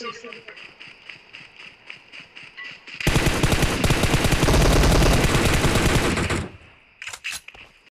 Jesús.